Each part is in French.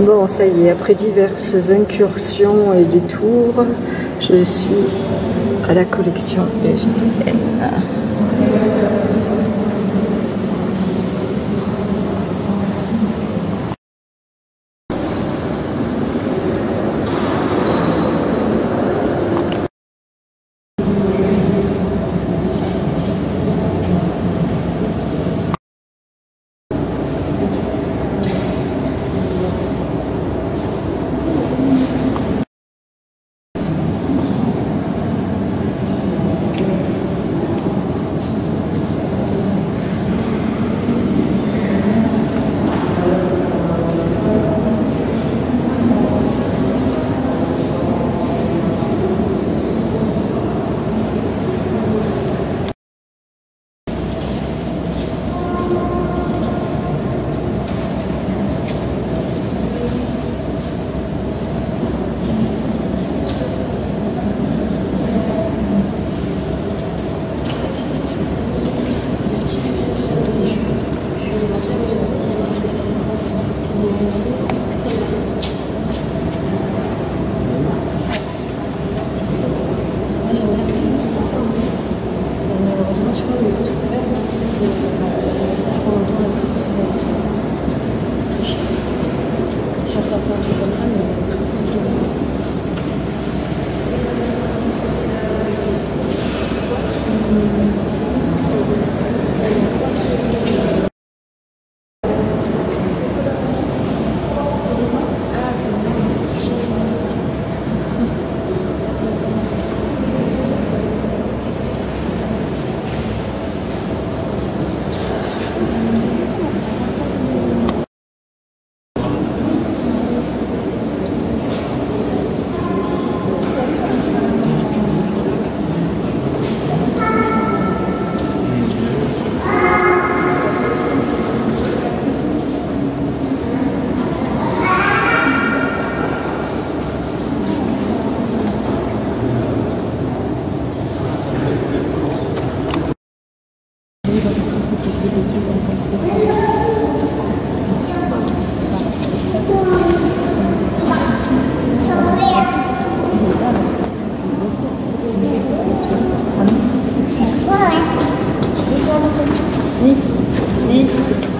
Bon, ça y est, après diverses incursions et détours, je suis à la collection égyptienne. 你，你。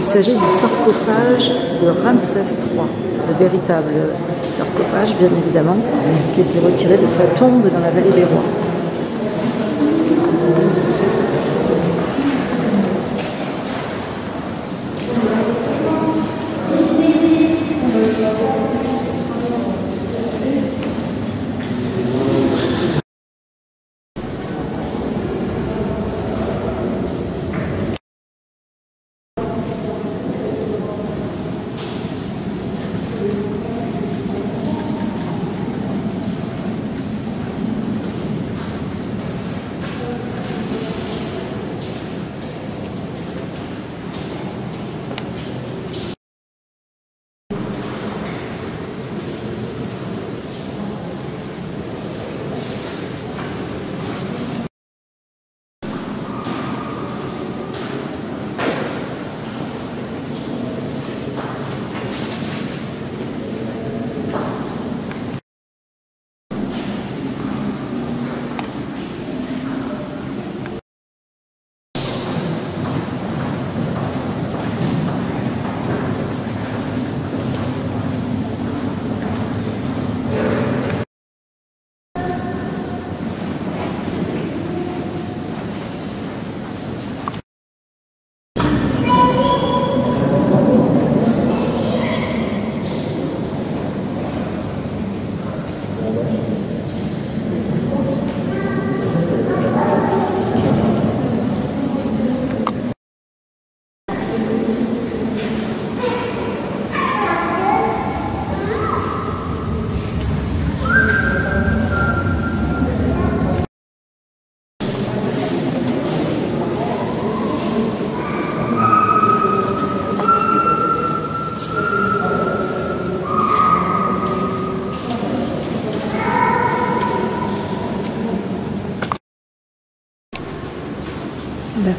S'agit du sarcophage de Ramsès III, le véritable sarcophage, bien évidemment, qui a été retiré de sa tombe dans la vallée des rois.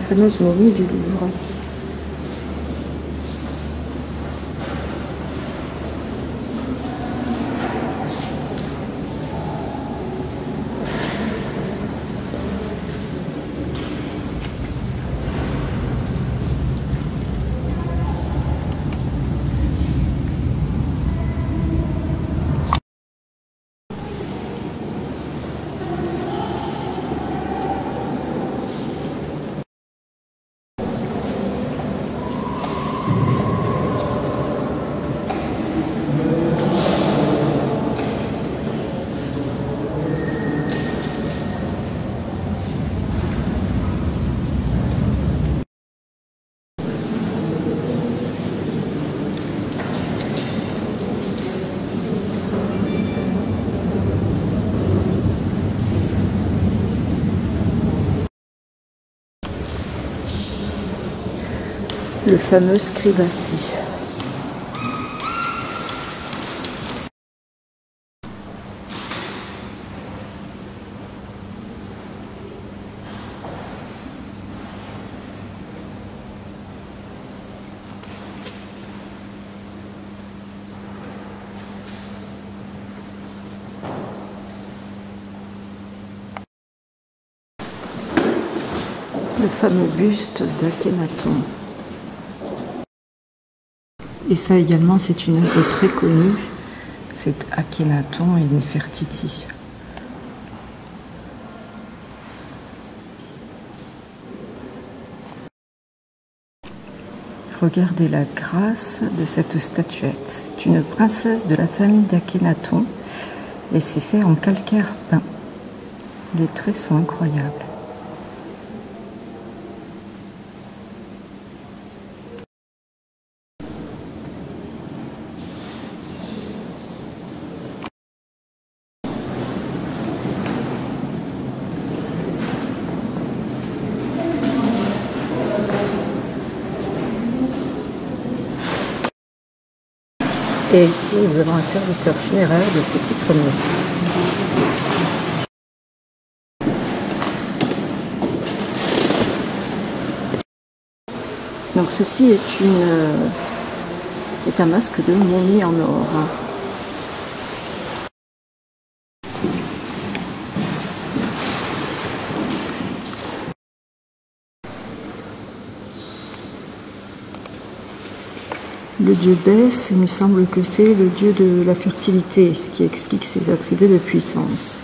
La fameuse momie du Louvre. Le fameux scribassi. Le fameux buste d'Akhenaton. Et ça également, c'est une œuvre très connue. C'est Akhenaton et Nefertiti. Regardez la grâce de cette statuette. C'est une princesse de la famille d'Akhenaton et c'est fait en calcaire peint. Les traits sont incroyables. Et ici, nous avons un serviteur funéraire de Séti Ier. Donc ceci est, une, est un masque de momie en or. Le dieu Bès, il me semble que c'est le dieu de la fertilité, ce qui explique ses attributs de puissance.